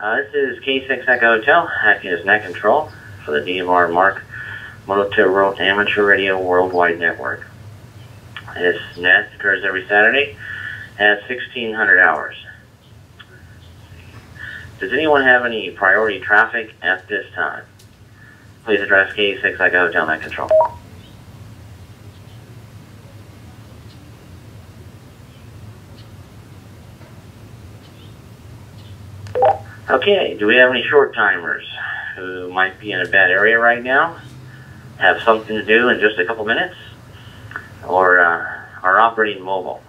Uh, this is K6 Echo Hotel, acting as net control for the DMR MARC Moto Amateur Radio Worldwide Network. This net occurs every Saturday at 1600 hours. Does anyone have any priority traffic at this time? Please address K6 Echo Hotel Net Control. Okay, do we have any short timers who might be in a bad area right now? Have something to do in just a couple minutes? Or uh, are operating mobile?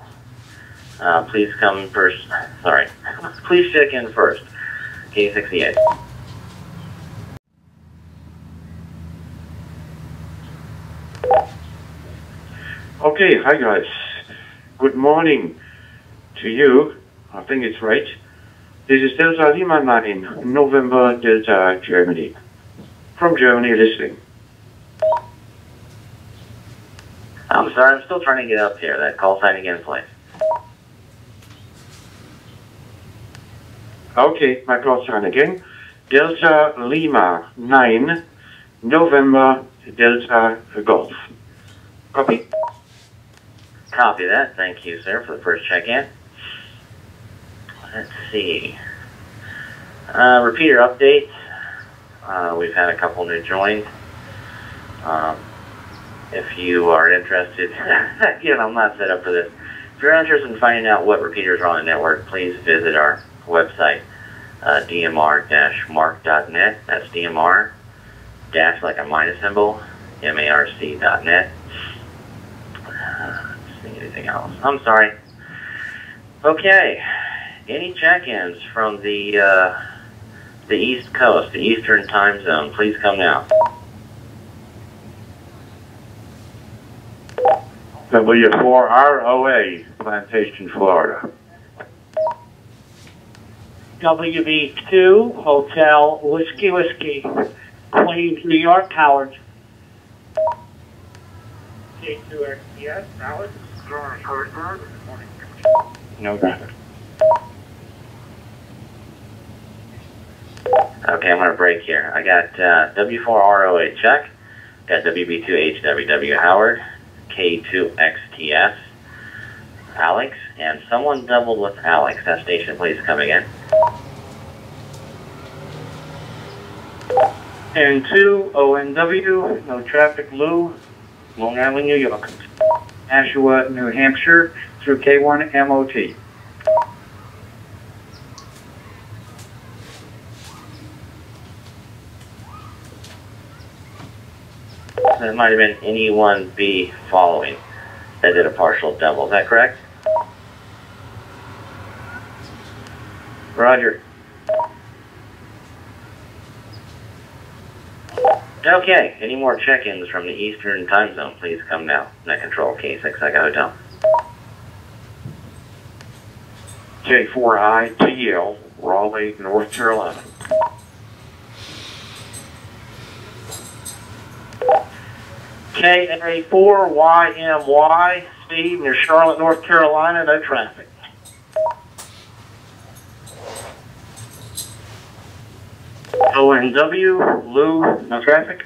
Uh, please come first. Sorry. please check in first. K68. Okay, hi guys. Good morning to you. I think it's right. This is Delta Lima 9, November Delta, Germany. From Germany listening. I'm sorry, I'm still trying to get up here. That call sign again, please. Okay, my call sign again. Delta Lima 9, November Delta Golf. Copy? Copy that. Thank you, sir, for the first check-in. Let's see. Uh, repeater updates. Uh, we've had a couple new joins. Um, if you are interested, again, I'm not set up for this. If you're interested in finding out what repeaters are on the network, please visit our website, uh, dmr-marc.net. That's dmr dash like a minus symbol, marc.net. Uh, see anything else. I'm sorry. Okay any check-ins from the uh, the East Coast, the Eastern Time Zone, please come now. W4ROA, Plantation, Florida. WB2 Hotel Whiskey Whiskey, Queens, New York, Howard. K2XPS, Howard. No traffic. Okay, I'm going to break here. I got uh, W4ROA check, got WB2HWW Howard, K2XTS Alex, and someone doubled with Alex. That station, please come again. And two ONW, no traffic, Lou, Long Island, New York. Nashua, New Hampshire, through K1 MOT. There might have been anyone B following that did a partial double. Is that correct? Roger. Okay, any more check-ins from the Eastern Time Zone, please come now. Net Control, K6 Echo Hotel. K4ITL, Raleigh, North Carolina. KA4YMY, Steve, near Charlotte, North Carolina, no traffic. ONW, Lou, no traffic.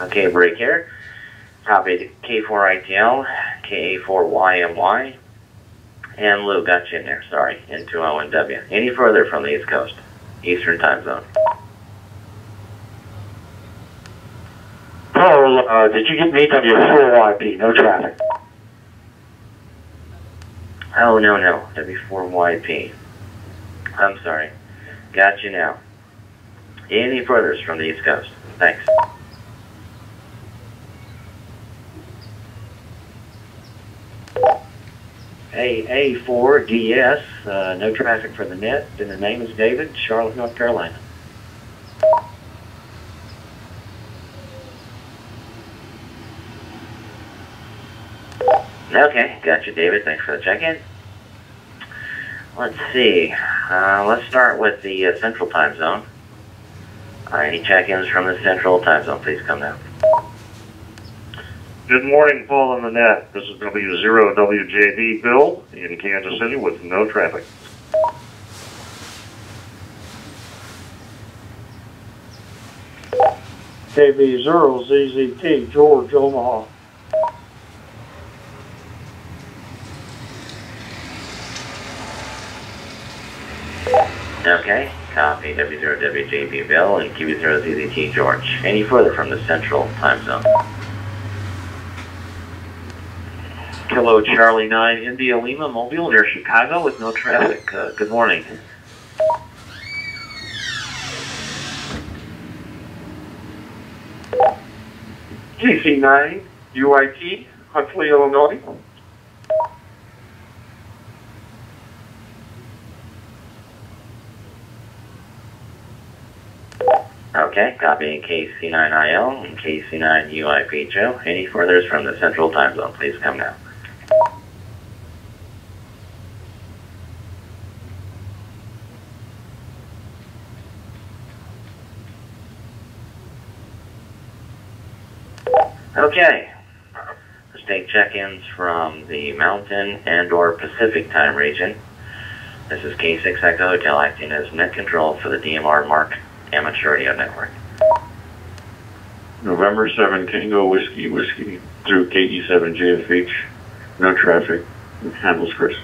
Okay, break here. Copy K4ITL, KA4YMY, and Lou got you in there, sorry, into ONW. Any further from the East Coast, Eastern Time Zone? Uh, did you get me W4YP? No traffic. Oh, no, no, W4YP. I'm sorry. Got you now. Any furthers from the East Coast? Thanks. AA4DS, uh, no traffic for the net, and the name is David, Charlotte, North Carolina. Okay, got you, David. Thanks for the check-in. Let's see. Uh, let's start with the uh, Central Time Zone. Uh, any check-ins from the Central Time Zone, please come now. Good morning, Paul on the net. This is W0WJB Bill in Kansas City with no traffic. KB0ZZT, George, Omaha. Okay, copy W0WJB Bill and KB0ZZT George. Any further from the central time zone? Hello, Charlie 9 India Lima Mobile near Chicago with no traffic. Uh, good morning. KC9 UIT, Huntley, Illinois. Okay, copying KC9IL and KC9UIP Joe. Any furthers from the central time zone, please come now. Okay. Let's take check-ins from the Mountain and or Pacific time region. This is K6 Echo Hotel acting as net control for the DMR MARC Amateur Radio Network. November 7 Tango Whiskey Whiskey through KE7 JFH. No traffic. Handles Chris.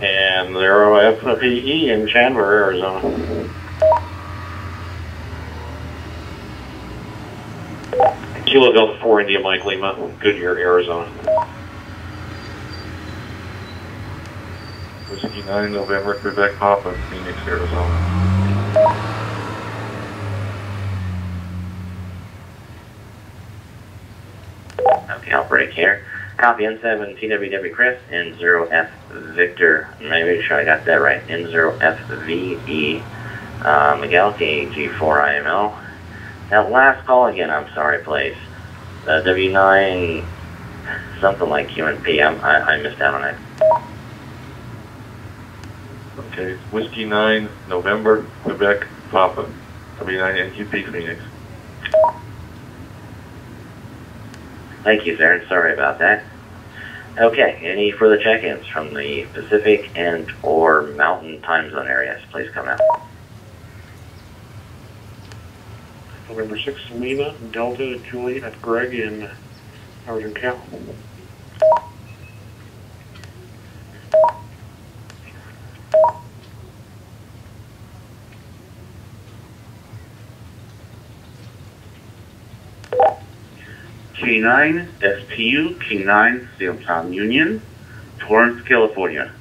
And zero FPE in Chandler, Arizona. Kilo Delta 4 India Mike Lima, Goodyear, Arizona. Whiskey 9 November, Quebec Papa, Phoenix, Arizona. Okay, I'll break here. Copy N7 TWW Chris, N0F Victor, make sure I got that right, N0FVE uh, Miguel, KG4IML. That last call again, I'm sorry, please. Uh, W9, something like I'm, I, I missed out on it. Okay, Whiskey 9 November, Quebec Papa, W9 NQP Phoenix. Thank you, sir. Sorry about that. Okay, any further check-ins from the Pacific and or Mountain time zone areas? Please come out. November 6 Lima, Delta, Juliet, Greg in Northern Cal. K9 STU K9 Saletown Union, Torrance, California.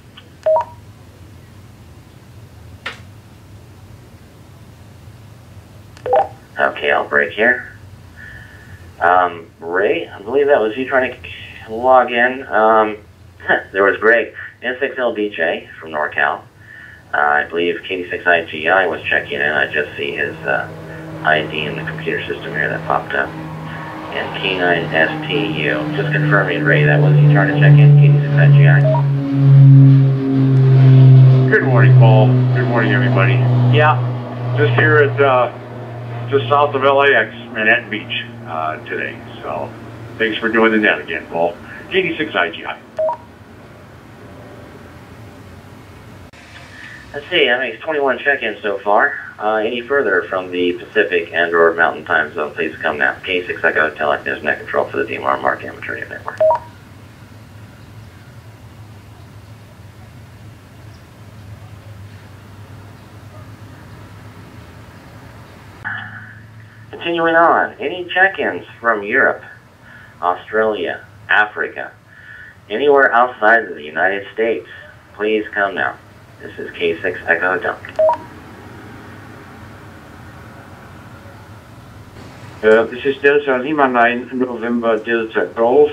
Okay, I'll break here. Um, Ray, I believe that was you trying to log in. Um, there was Greg, N6LDJ from NorCal. Uh, I believe KD6IGI was checking in. I just see his uh, ID in the computer system here that popped up. And K9STU. Just confirming, Ray, that was you trying to check in KD6IGI. Good morning, Paul. Good morning, everybody. Yeah, Just here at uh, just south of LAX, Manhattan Beach, uh, today. So thanks for doing the net again, Paul. 86 Let's see, that makes 21 check-ins so far. Uh, any further from the Pacific and or Mountain Time Zone, please come now. K6 Echo Telex Net Control for the DMR MARC Amateur Radio Network. Continuing on, any check-ins from Europe, Australia, Africa, anywhere outside of the United States, please come now. This is K6 Echo Hotel. Uh, this is Delta Lima 9 November Delta Golf.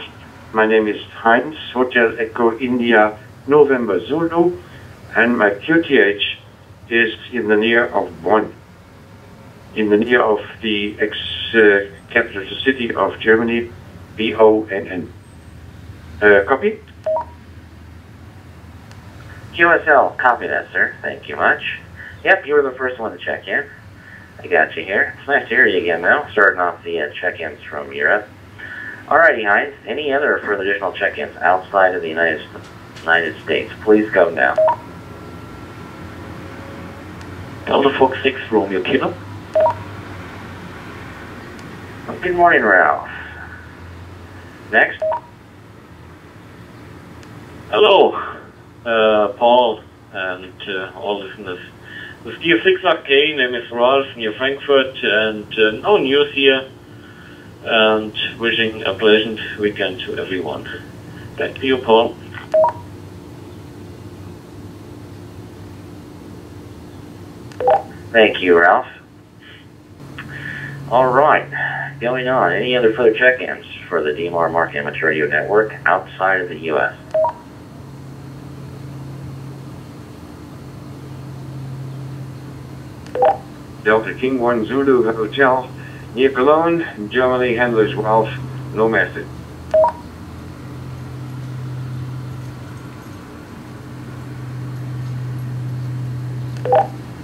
My name is Heinz, Hotel Echo India November Zulu, and my QTH is in the near of Bonn, in the near of the ex uh, capital city of Germany, B O N N. Uh, copy? QSL, copy that, sir. Thank you much. Yep, you were the first one to check in. I got you here. It's nice to hear you again, though. Starting off the uh, check-ins from Europe. Alrighty, Heinz. Any other further additional check-ins outside of the United, United States? Please go now. Delta Fox 6 Romeo Kilo. Good morning, Ralph. Next. Hello, uh, Paul and uh, all listeners. With dear 6 OK, name is Ralph near Frankfurt and uh, no news here. And wishing a pleasant weekend to everyone. Back to you, Paul. Thank you, Ralph. All right, going on. Any other further check-ins for the DMR MARC Amateur Radio Network outside of the U.S.? Delta Kilo 1 Zulu Hotel near Cologne, Germany, handlers Ralph, no message.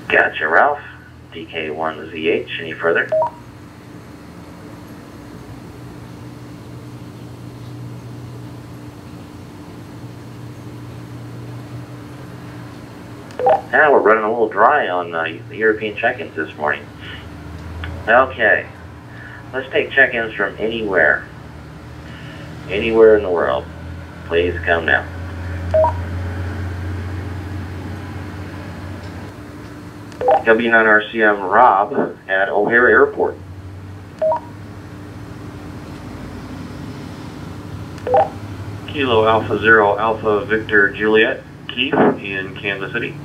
Gotcha, Ralph. DK1ZH, any further? Now we're running a little dry on uh, the European check-ins this morning. Okay, let's take check-ins from anywhere. Anywhere in the world. Please come now. W9RCM Rob at O'Hare Airport. Kilo Alpha Zero Alpha Victor Juliet, Keith in Kansas City.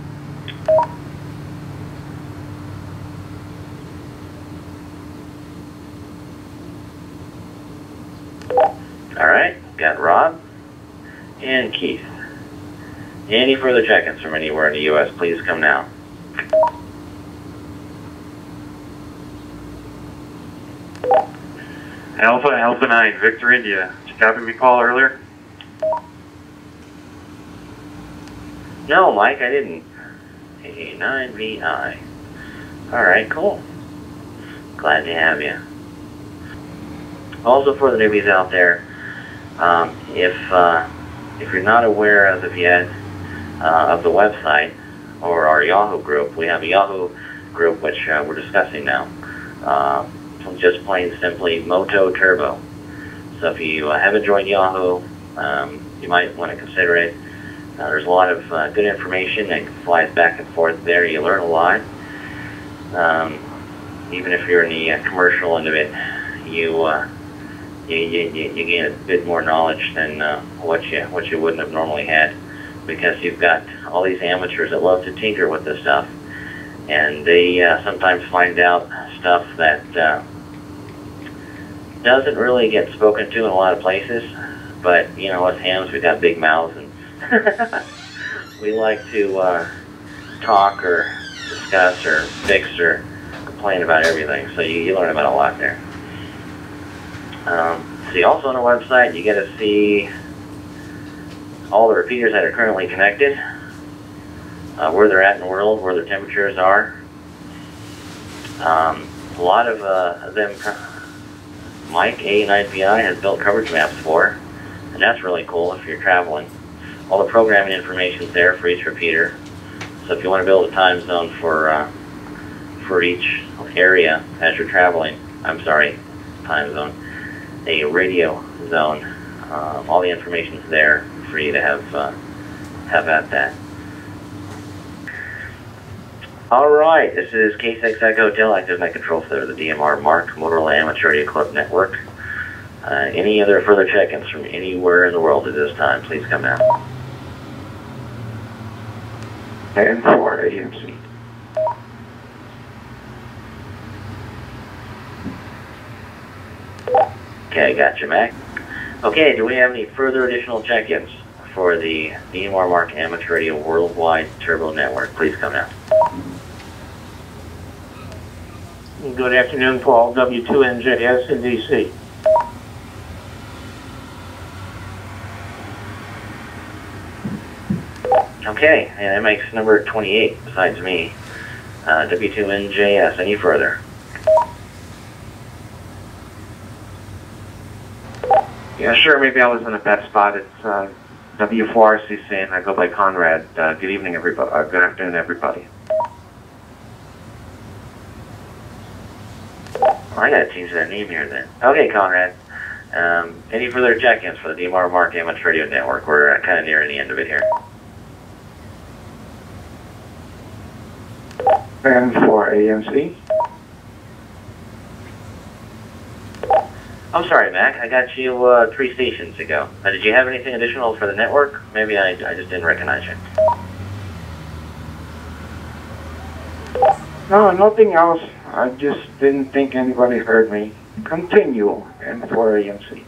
All right, got Rob and Keith. Any further check-ins from anywhere in the U.S., please come now. Alpha Alpha 9 Victor India. Did you copy me, Paul, earlier? No, Mike, I didn't. A9VI. All right, cool. Glad to have you. Also, for the newbies out there, um, if uh, if you're not aware as of yet uh, of the website or our Yahoo group, we have a Yahoo group which uh, we're discussing now. Uh, just plain simply MotoTrbo. So if you uh, haven't joined Yahoo, um, you might want to consider it. Uh, there's a lot of uh, good information that flies back and forth there. You learn a lot. Um, even if you're in the commercial end of it, you, you, you you gain a bit more knowledge than uh, what you what you wouldn't have normally had, because you've got all these amateurs that love to tinker with this stuff, and they uh, sometimes find out stuff that uh, doesn't really get spoken to in a lot of places. But you know, us hams, we got big mouths, and we like to uh, talk or discuss or fix or complain about everything. So you, you learn about a lot there. Um, see, also on our website, you get to see all the repeaters that are currently connected, uh, where they're at in the world, where their temperatures are. Um, a lot of uh, them, Mike A9PI has built coverage maps for, and that's really cool if you're traveling. All the programming information is there for each repeater. So if you want to build a time zone for uh, for each area as you're traveling, I'm sorry, time zone, a radio zone, uh, all the information is there for you to have uh, have at that. All right, this is K6 Echo Hotel, active net control for the DMR MARC Motorola Amateur Radio Club Network. Uh, any other further check-ins from anywhere in the world at this time, please come out. And for AMC. Okay, gotcha, Mac. Okay, do we have any further additional check-ins for the DMR Mark Amateur Radio Worldwide Turbo Network? Please come out. Good afternoon, Paul. W2NJS in DC. Okay, and that makes number 28 besides me. Uh, W2NJS, any further? Yeah, sure. Maybe I was in a bad spot. It's uh, W4RCC, and I go by Conrad. Uh, good evening, everybody. Uh, good afternoon, everybody. I gotta change that name here then. Okay, Conrad. Um, any further check-ins for the DMR MARC Amateur Radio Network? We're uh, kind of nearing the end of it here. And for AMC? I'm sorry, Mac. I got you uh, three stations ago. Uh, did you have anything additional for the network? Maybe I, I just didn't recognize you. No, nothing else. I just didn't think anybody heard me. Continue, and for AMC.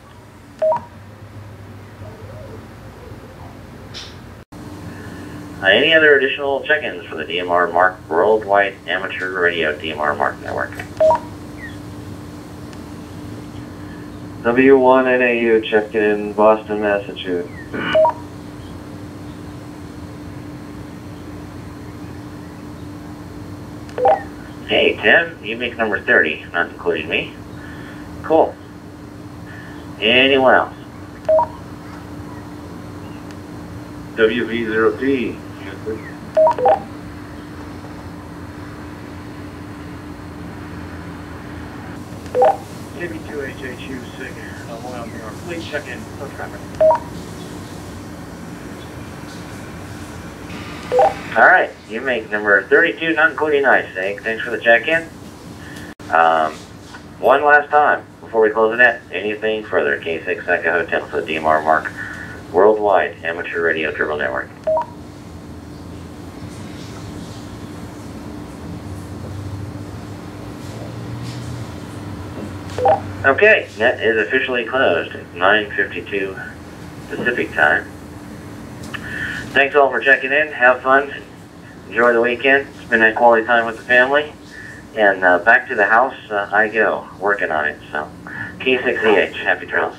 Uh, any other additional check-ins for the DMR MARC Worldwide Amateur Radio DMR MARC Network? W1NAU checking in Boston, Massachusetts. Hey, Tim, you make number 30, not including me. Cool. Anyone else? WV0P. KB2HHU SIG, Long New York. Please check in. No traffic. All right, you make number 32, not including ice. Thanks, for the check-in. Um, one last time before we close it in. Anything further? K6 Echo Hotel for the DMR MARC Worldwide Amateur Radio Turbo Network. Okay, net is officially closed at 9:52 Pacific time. Thanks all for checking in. Have fun. Enjoy the weekend. Spend that quality time with the family. And uh, back to the house uh, I go, working on it. So, K6EH, happy trails.